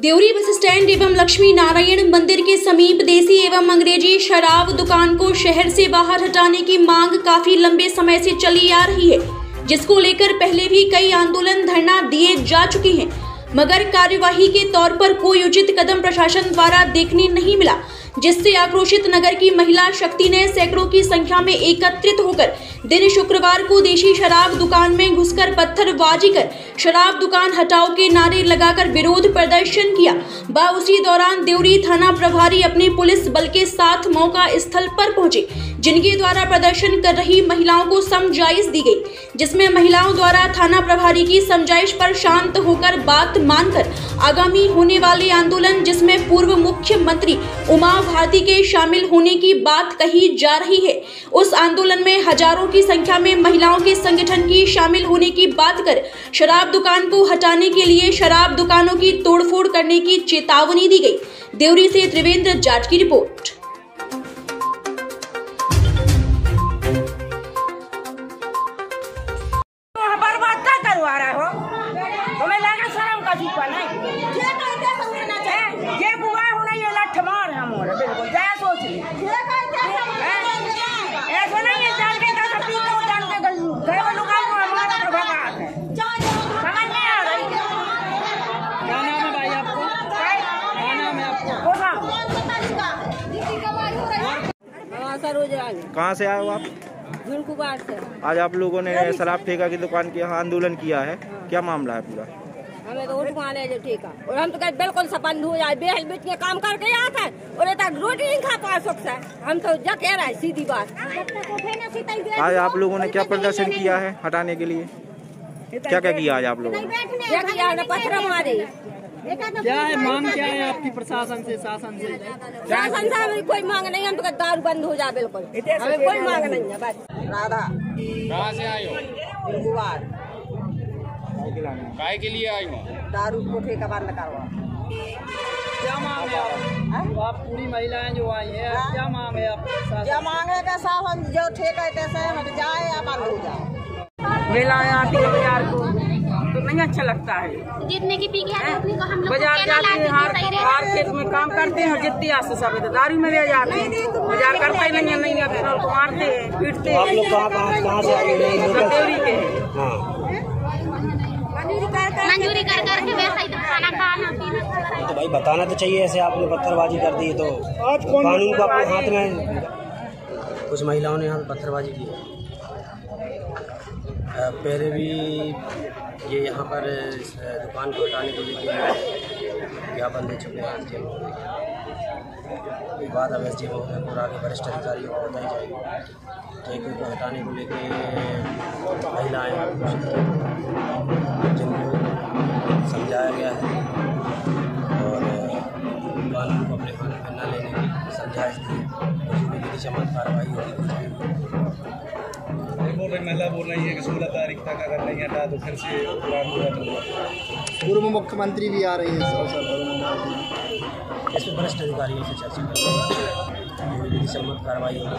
Deori bus stand एवं लक्ष्मी नारायण मंदिर के समीप देसी एवं अंग्रेज़ी शराब दुकान को शहर से बाहर हटाने की मांग काफ़ी लंबे समय से चली आ रही है, जिसको लेकर पहले भी कई आंदोलन धरना दिए जा चुके हैं। मगर कार्यवाही के तौर पर कोई उचित कदम प्रशासन द्वारा देखने नहीं मिला। जिससे आक्रोशित नगर की महिला शक्ति ने सैकड़ों की संख्या में एकत्रित होकर दिन शुक्रवार को देशी शराब दुकान में घुसकर पत्थरबाजी कर शराब दुकान हटाओ के नारे लगाकर विरोध प्रदर्शन किया। व उसी दौरान देवरी थाना प्रभारी अपने पुलिस बल के साथ मौका स्थल पर पहुँचे। जिनके द्वारा प्रदर्शन कर रही महिलाओं को समझाइश दी गई, जिसमें महिलाओं द्वारा थाना प्रभारी की समझाइश पर शांत होकर बात मानकर आगामी होने वाले आंदोलन, जिसमें पूर्व मुख्यमंत्री उमा भारती के शामिल होने की बात कही जा रही है। उस आंदोलन में हज़ारों की संख्या में महिलाओं के संगठन की शामिल होने की बात कर, शराब दुकान को हटाने के लिए शराब दुकानों की तोड़फोड़ करने की चेतावनी दी गई। देवरी से त्रिवेंद्र जाट की रिपोर्ट। क्या करवा रहे हो तुम्हें तो लगा शर्म का चीज़ नहीं ये बुआ होना ये लठ मार हम हो रहे बिल्कुल जय सोच ली हैं? नहीं है जान के कैसे पी लो जान के गल गए वो लोग हमारा तो भगात है समझ नहीं आ रही क्या नाम है भाई आपको क्या नाम है आपको कोसा हाँ सरोज रानी कहाँ से आए हो आप से। आज आप लोगों ने शराब ठेका की दुकान के यहाँ आंदोलन किया है। क्या मामला है पूरा? हमें तो उठवा ले जो ठीक। और हम तो कहीं बिल्कुल सब हो जाए बेहल बीच के काम करके आता है और तक रोटी नहीं खा पा सकता है हम तो जा कह रहे हैं सीधी बात। आज आप लोगों ने क्या प्रदर्शन किया है हटाने के लिए? क्या क्या किया आज आप लोगों ने पत्थर मारे। क्या है मांग क्या है आपकी प्रशासन से शासन से? शासन से हमें कोई मांग नहीं हम तो दारू बंद हो जाए बिल्कुल। हमें कोई मांग नहीं है बस। राधा। कहाँ से आए हो काय के लिए आई हो? दारू को ठेका बंद करवा। क्या मांग है आप? आप पूरी महिलाएँ जो आई है क्या मांग है आप? जो मांगे का सावन जो ठेका कैसे हट जाए या बंद हो जाए। मेलाएँ आती है बाज़ार को। तो नहीं अच्छा लगता है। जितने की पी गया हम लोग बाज़ार जाते हैं हर हर खेत में काम करते हैं और जितनी आस सब तो दारू में रह जाते हैं। बाज़ार करते ही नहीं है नहीं है मारते हैं पीटते हैं। लोग कहाँ कहाँ कहाँ से आए हैं देवरी के हाँ। मंजूरी कर करके वैसा ही तो खाना खाना पीना। तो भाई बताना तो चाहिए ऐसे आपने पत्थरबाजी कर दी तो। कानून को अपने हाथ में कुछ महिलाओं ने यहाँ पे पत्थरबाजी की है। पहले भी ये यहाँ पर दुकान को हटाने को लेकर ज्ञापन दे चुके हैं एस डी बात अब एस डी और आगे वरिष्ठ अधिकारियों को बताई जाएगी ठेके को हटाने को लेकर महिलाएँ जिनको समझाया गया है और कानून को अपने हाथ में न लेने की समझाइश दी है उसी में यदि कार्रवाई होगी। रही महिला बोल रही है कि सोलह तारीख तक अगर नहीं हटा तो फिर से प्लान पूरा करूँगा पूर्व मुख्यमंत्री भी आ रही है इसमें अवसर पर। इस वरिष्ठ अधिकारियों से चर्चा कार्रवाई होगी।